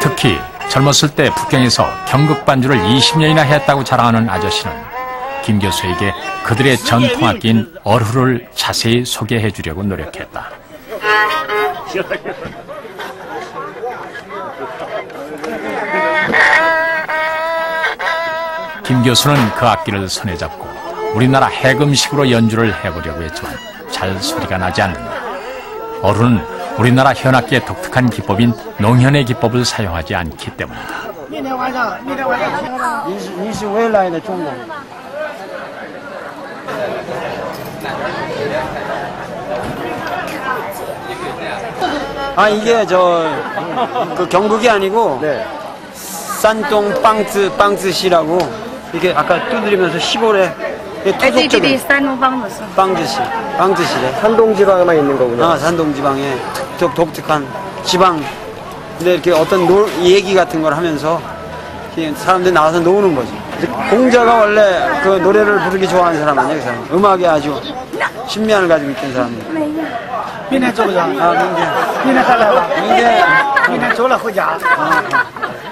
특히 젊었을 때 북경에서 경극 반주를 20년이나 했다고 자랑하는 아저씨는 김 교수에게 그들의 전통악기인 어루를 자세히 소개해 주려고 노력했다. 김 교수는 그 악기를 손에 잡고 우리나라 해금식으로 연주를 해보려고 했지만 잘 소리가 나지 않는다. 어른은 우리나라 현악기의 독특한 기법인 농현의 기법을 사용하지 않기 때문이다. 아 이게 저그 경북이 아니고 네. 산동 빵츠 빵츠시라고 이게 아까 두드리면서 시골에 예, 애들끼리 싸는 빵주스. 빵주시. 빵주시래. 산동지방에만 있는 거구나. 아, 산동지방에 독, 독특한 지방. 근데 이렇게 어떤 놀, 얘기 같은 걸 하면서 사람들이 나와서 노는 거지. 공자가 원래 그 노래를 부르기 좋아하는 사람 아니야, 그 사람. 음악에 아주 신미안을 가지고 있던 사람이야. 민해 쪽이야. 아, 민해. 민해 갈라. 민해. 민해 졸라 후자. 아. 家。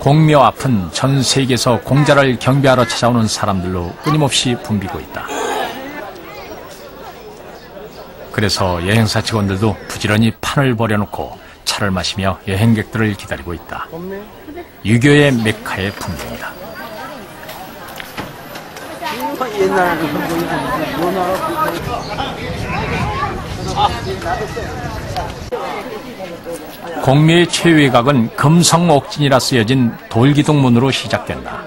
공묘 앞은 전 세계에서 공자를 경배하러 찾아오는 사람들로 끊임없이 붐비고 있다. 그래서 여행사 직원들도 부지런히 판을 벌여놓고 차를 마시며 여행객들을 기다리고 있다. 유교의 메카의 풍경이다. 옛날 공묘의 최외각은 금성옥진이라 쓰여진 돌기둥문으로 시작된다.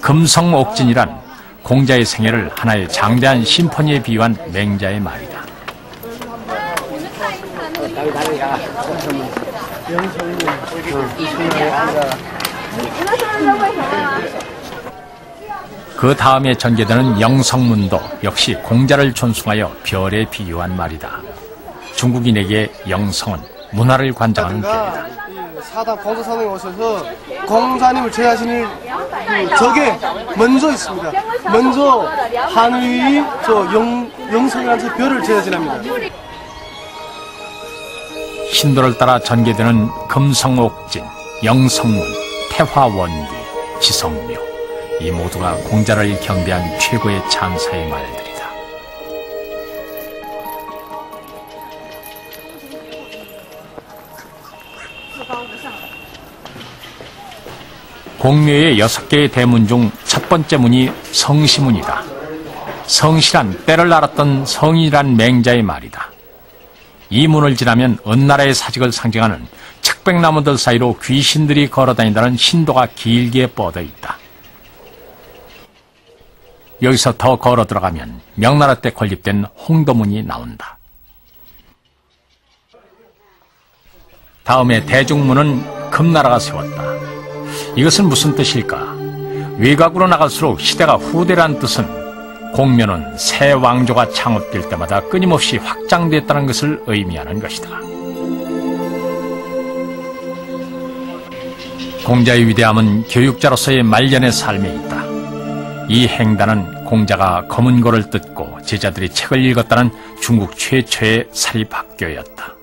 금성옥진이란 공자의 생애를 하나의 장대한 심포니에 비유한 맹자의 말이다. 그 다음에 전개되는 영성문도 역시 공자를 존숭하여 별에 비유한 말이다. 중국인에게 영성은 문화를 관장하는 별이다. 사당 공사사당에 오셔서 공사님을 제하시는 그 적에 먼저 있습니다. 먼저 하늘이 저 영, 영성이라는 저 별을 제하 지납니다. 신도를 따라 전개되는 금성옥진, 영성문, 태화원기, 지성묘 이 모두가 공자를 경배한 최고의 장사의 말들 공묘의 여섯 개의 대문 중 첫 번째 문이 성시문이다. 성시란 때를 알았던 성이란 맹자의 말이다. 이 문을 지나면 은나라의 사직을 상징하는 측백나무들 사이로 귀신들이 걸어다닌다는 신도가 길게 뻗어 있다. 여기서 더 걸어 들어가면 명나라 때 건립된 홍도문이 나온다. 다음에 대중문은 금나라가 세웠다. 이것은 무슨 뜻일까? 외곽으로 나갈수록 시대가 후대란 뜻은 공면은 새 왕조가 창업될 때마다 끊임없이 확장됐다는 것을 의미하는 것이다. 공자의 위대함은 교육자로서의 말년의 삶에 있다. 이 행단은 공자가 검은고를 뜯고 제자들이 책을 읽었다는 중국 최초의 사립학교였다.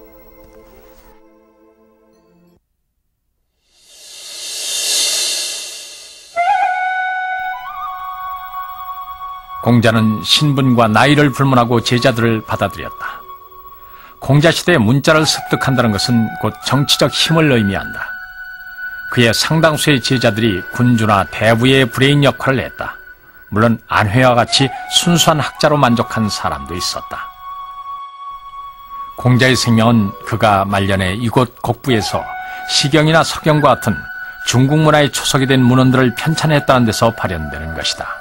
공자는 신분과 나이를 불문하고 제자들을 받아들였다. 공자 시대에 문자를 습득한다는 것은 곧 정치적 힘을 의미한다. 그의 상당수의 제자들이 군주나 대부의 브레인 역할을 했다. 물론 안회와 같이 순수한 학자로 만족한 사람도 있었다. 공자의 생명은 그가 말년에 이곳 곡부에서 시경이나 서경과 같은 중국 문화의 초석이 된 문헌들을 편찬했다는 데서 발현되는 것이다.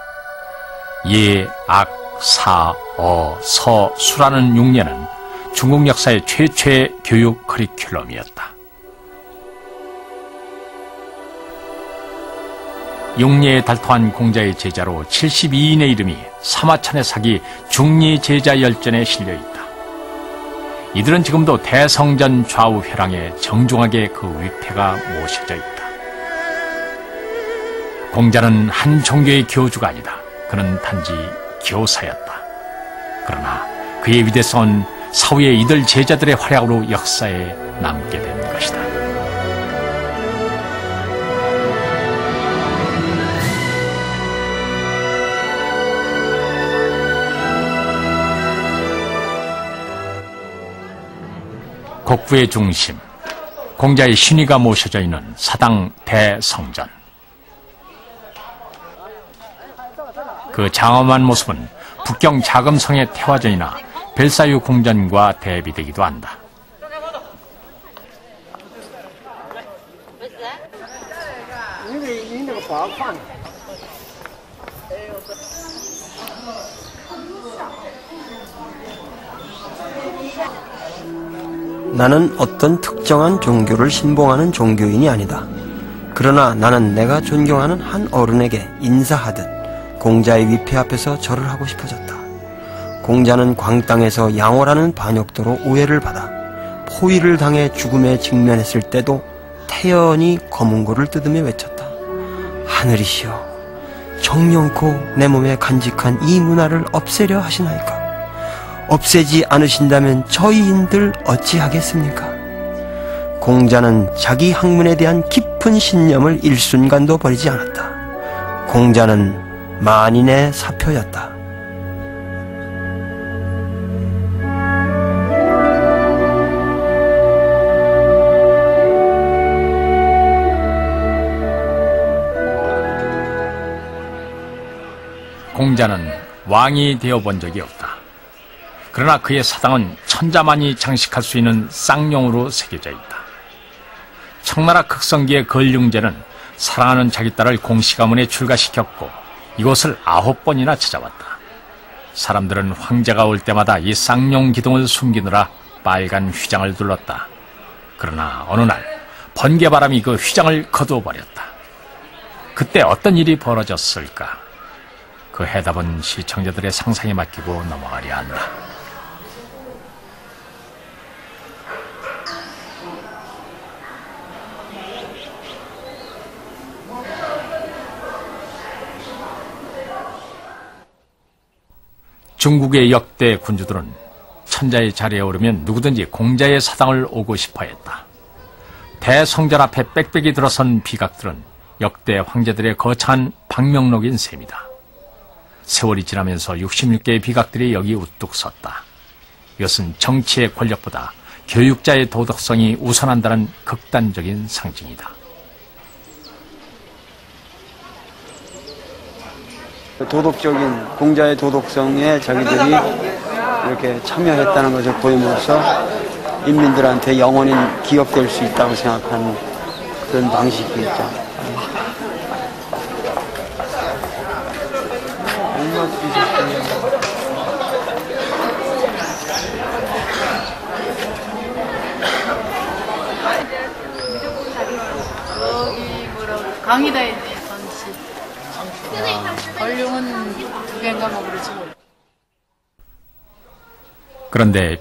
예, 악, 사, 어, 서, 수라는 육례는 중국 역사의 최초의 교육 커리큘럼이었다. 용리에 달토한 공자의 제자로 72인의 이름이 사마천의 사기 중리 제자 열전에 실려 있다. 이들은 지금도 대성전 좌우 회랑에 정중하게 그 위패가 모셔져 있다. 공자는 한 종교의 교주가 아니다. 그는 단지 교사였다. 그러나 그의 위대성은 사후에 이들 제자들의 활약으로 역사에 남게 된 것이다. 국부의 중심, 공자의 신의가 모셔져 있는 사당 대성전. 그 장엄한 모습은 북경 자금성의 태화전이나 벨사유 궁전과 대비되기도 한다. 나는 어떤 특정한 종교를 신봉하는 종교인이 아니다. 그러나 나는 내가 존경하는 한 어른에게 인사하듯 공자의 위패 앞에서 절을 하고 싶어졌다. 공자는 광땅에서 양호라는 반역도로 오해를 받아 포위를 당해 죽음에 직면했을 때도 태연히 검은고를 뜯으며 외쳤다. 하늘이시여, 정령코 내 몸에 간직한 이 문화를 없애려 하시나이까? 없애지 않으신다면 저희인들 어찌하겠습니까? 공자는 자기 학문에 대한 깊은 신념을 일순간도 버리지 않았다. 공자는 만인의 사표였다. 공자는 왕이 되어본 적이 없다. 그러나 그의 사당은 천자만이 장식할 수 있는 쌍용으로 새겨져 있다. 청나라 극성기의 걸륭제는 사랑하는 자기 딸을 공시가문에 출가시켰고 이곳을 아홉 번이나 찾아왔다. 사람들은 황제가 올 때마다 이 쌍용 기둥을 숨기느라 빨간 휘장을 둘렀다. 그러나 어느 날 번개바람이 그 휘장을 거두어버렸다. 그때 어떤 일이 벌어졌을까? 그 해답은 시청자들의 상상에 맡기고 넘어가려 한다. 중국의 역대 군주들은 천자의 자리에 오르면 누구든지 공자의 사당을 오고 싶어 했다. 대성전 앞에 빽빽이 들어선 비각들은 역대 황제들의 거창한 방명록인 셈이다. 세월이 지나면서 66개의 비각들이 여기 우뚝 섰다. 이것은 정치의 권력보다 교육자의 도덕성이 우선한다는 극단적인 상징이다. 도덕적인 공자의 도덕성에 자기들이 이렇게 참여했다는 것을 보임으로써 인민들한테 영원히 기억될 수 있다고 생각하는 그런 방식이 있죠. 강의다 그런데